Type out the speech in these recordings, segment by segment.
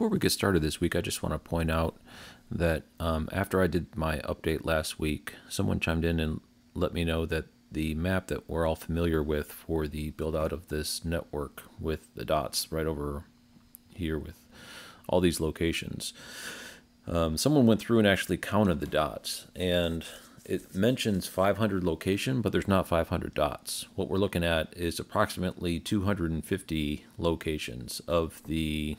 before we get started this week, I just want to point out that um, after I did my update last week, someone chimed in and let me know that the map that we're all familiar with for the build out of this network with the dots right over here with all these locations. Um, someone went through and actually counted the dots, and it mentions 500 location, but there's not 500 dots. What we're looking at is approximately 250 locations of the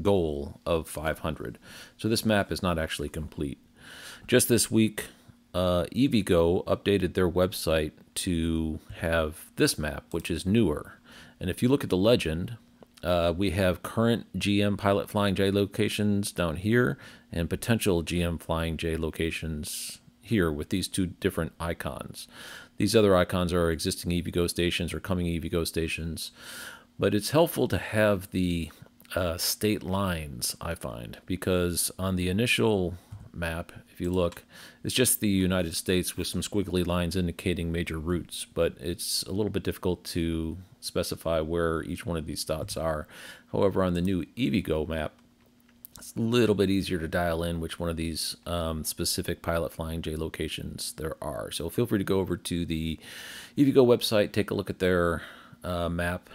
goal of 500. So this map is not actually complete. Just this week, uh, EVgo updated their website to have this map, which is newer. And if you look at the legend, uh, we have current GM Pilot Flying J locations down here and potential GM Flying J locations here with these two different icons. These other icons are existing EVgo stations or coming EVgo stations. But it's helpful to have the uh, state lines, I find, because on the initial map, if you look, it's just the United States with some squiggly lines indicating major routes, but it's a little bit difficult to specify where each one of these dots are. However, on the new EVgo map, it's a little bit easier to dial in which one of these um, specific pilot flying J locations there are. So feel free to go over to the EVgo website, take a look at their uh, map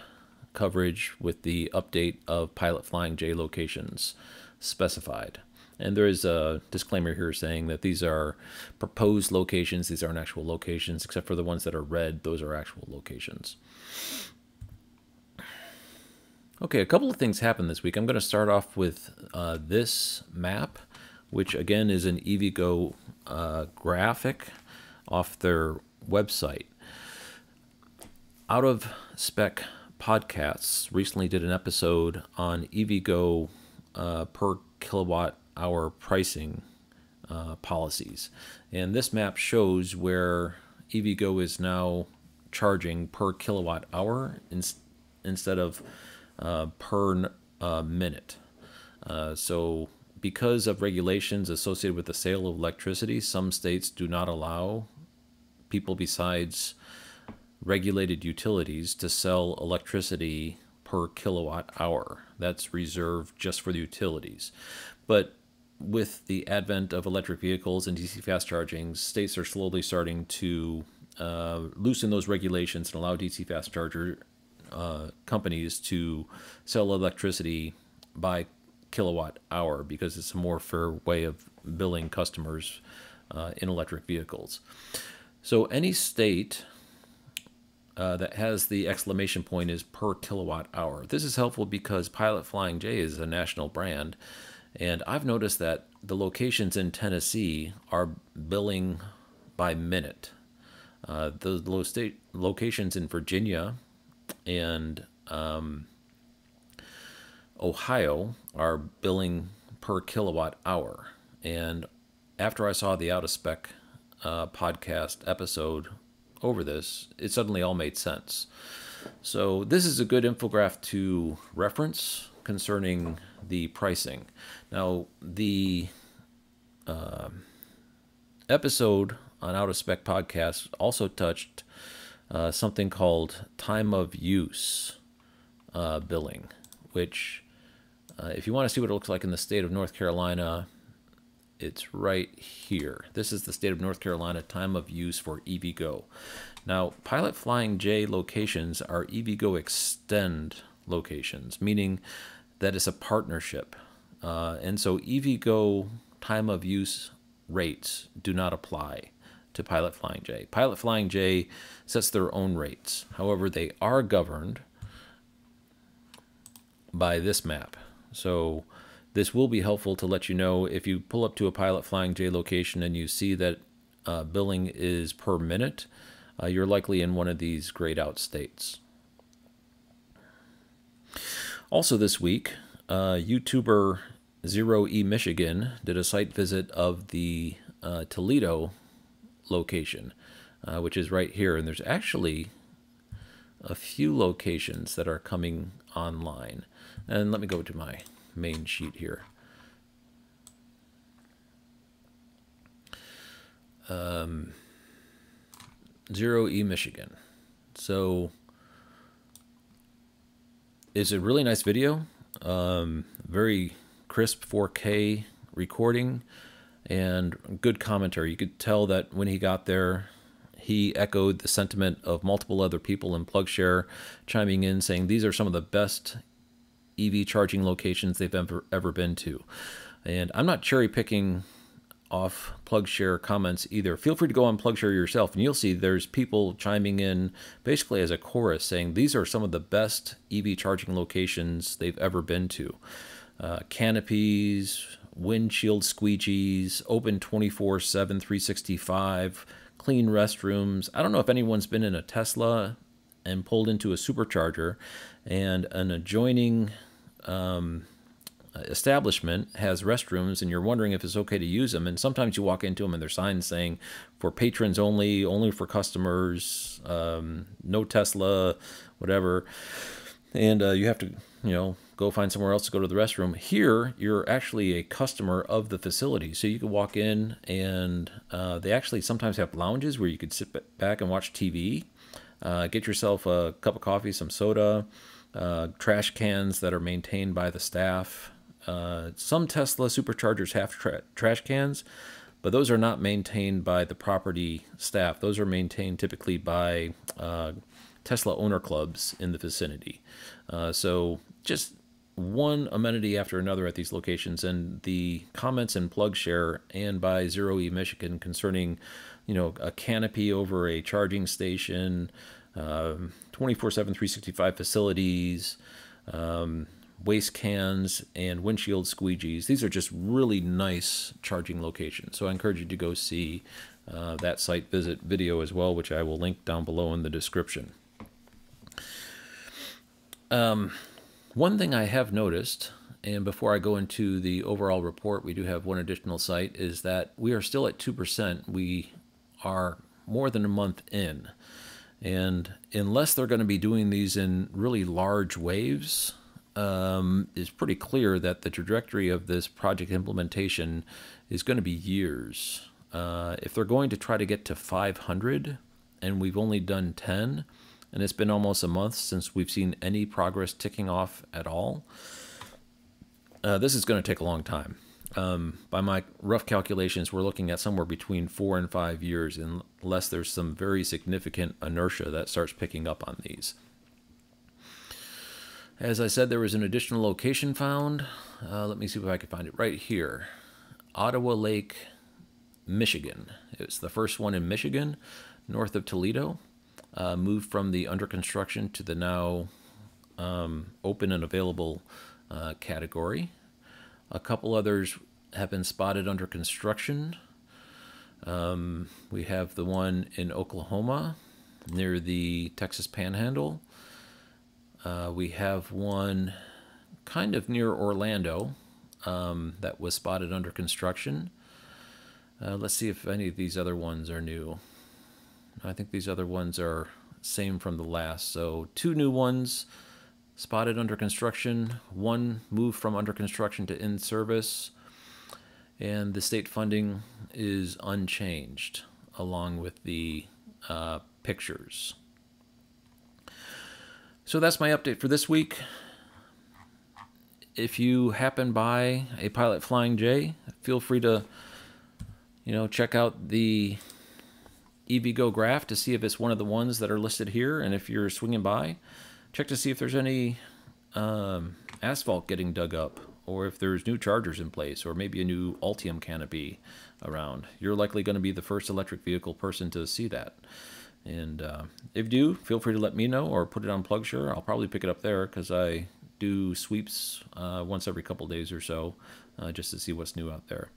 coverage with the update of pilot flying J locations specified. And there is a disclaimer here saying that these are proposed locations. These aren't actual locations, except for the ones that are red. Those are actual locations. Okay, a couple of things happened this week. I'm going to start off with uh, this map, which again is an EVgo uh, graphic off their website. Out of Spec Podcasts recently did an episode on EVgo uh, per kilowatt hour pricing uh, policies. And this map shows where EVgo is now charging per kilowatt hour in, instead of uh, per uh, minute. Uh, so, because of regulations associated with the sale of electricity, some states do not allow people besides regulated utilities to sell electricity per kilowatt hour. That's reserved just for the utilities. But with the advent of electric vehicles and DC fast charging, states are slowly starting to uh, loosen those regulations and allow DC fast charger uh, companies to sell electricity by kilowatt hour because it's a more fair way of billing customers uh, in electric vehicles. So any state uh, that has the exclamation point is per kilowatt hour. This is helpful because Pilot Flying J is a national brand, and I've noticed that the locations in Tennessee are billing by minute. Uh, the low state locations in Virginia and um, Ohio are billing per kilowatt hour. And after I saw the out of spec uh, podcast episode over this, it suddenly all made sense. So this is a good infographic to reference concerning the pricing. Now the uh, episode on out of spec podcast also touched uh, something called time of use uh, billing, which, uh, if you want to see what it looks like in the state of North Carolina, it's right here. This is the state of North Carolina time of use for EVgo. Now, Pilot Flying J locations are EVgo Extend locations, meaning that it's a partnership. Uh, and so EVgo time of use rates do not apply to Pilot Flying J. Pilot Flying J sets their own rates. However, they are governed by this map. So this will be helpful to let you know if you pull up to a Pilot Flying J location and you see that uh, billing is per minute, uh, you're likely in one of these grayed out states. Also this week, uh, YouTuber Zero E Michigan did a site visit of the uh, Toledo location, uh, which is right here. And there's actually a few locations that are coming online. And let me go to my main sheet here. Um, Zero E Michigan. So it's a really nice video. Um, very crisp 4K recording and good commentary. You could tell that when he got there, he echoed the sentiment of multiple other people in PlugShare, chiming in saying these are some of the best EV charging locations they've ever ever been to. And I'm not cherry picking off PlugShare comments either. Feel free to go on PlugShare yourself, and you'll see there's people chiming in basically as a chorus saying these are some of the best EV charging locations they've ever been to. Uh, canopies, windshield squeegees, open 24 7, 365, clean restrooms. I don't know if anyone's been in a Tesla and pulled into a supercharger and an adjoining um, establishment has restrooms and you're wondering if it's okay to use them. And sometimes you walk into them and there's signs saying for patrons only only for customers um, no tesla whatever. And uh, you have to you know go find somewhere else to go to the restroom. Here you're actually a customer of the facility. So you can walk in and uh, they actually sometimes have lounges where you could sit back and watch tv uh, get yourself a cup of coffee some soda uh, trash cans that are maintained by the staff uh, some Tesla superchargers have tra- trash cans, but those are not maintained by the property staff. Those are maintained typically by uh, Tesla owner clubs in the vicinity. Uh, so just one amenity after another at these locations, and the comments in PlugShare and by Zero E Michigan concerning, you know, a canopy over a charging station, um, 24/7, 365 facilities. Um, waste cans, and windshield squeegees. These are just really nice charging locations. So I encourage you to go see uh, that site visit video as well, which I will link down below in the description. Um, one thing I have noticed, and before I go into the overall report, we do have one additional site, is that we are still at 2%. We are more than a month in. And unless they're going to be doing these in really large waves, um, is pretty clear that the trajectory of this project implementation is going to be years. Uh, if they're going to try to get to 500 and we've only done 10, and it's been almost a month since we've seen any progress ticking off at all, uh, this is going to take a long time. Um, by my rough calculations, we're looking at somewhere between four and five years, unless there's some very significant inertia that starts picking up on these. As I said, there was an additional location found. Uh, let me see if I can find it right here. Ottawa Lake, Michigan. It's the first one in Michigan, north of Toledo. Uh, moved from the under construction to the now um, open and available uh, category. A couple others have been spotted under construction. Um, we have the one in Oklahoma near the Texas Panhandle. Uh, we have one kind of near Orlando um, that was spotted under construction. Uh, let's see if any of these other ones are new. I think these other ones are same from the last. So two new ones spotted under construction, one moved from under construction to in service, and the state funding is unchanged along with the uh, pictures. So that's my update for this week. If you happen by a Pilot Flying J, feel free to, you know, check out the EVgo graph to see if it's one of the ones that are listed here. And if you're swinging by, check to see if there's any um, asphalt getting dug up or if there's new chargers in place or maybe a new Ultium canopy around. You're likely going to be the first electric vehicle person to see that. And uh, if you do, feel free to let me know or put it on PlugShare. I'll probably pick it up there because I do sweeps uh, once every couple days or so uh, just to see what's new out there.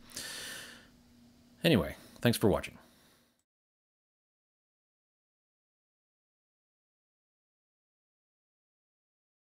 Anyway, thanks for watching.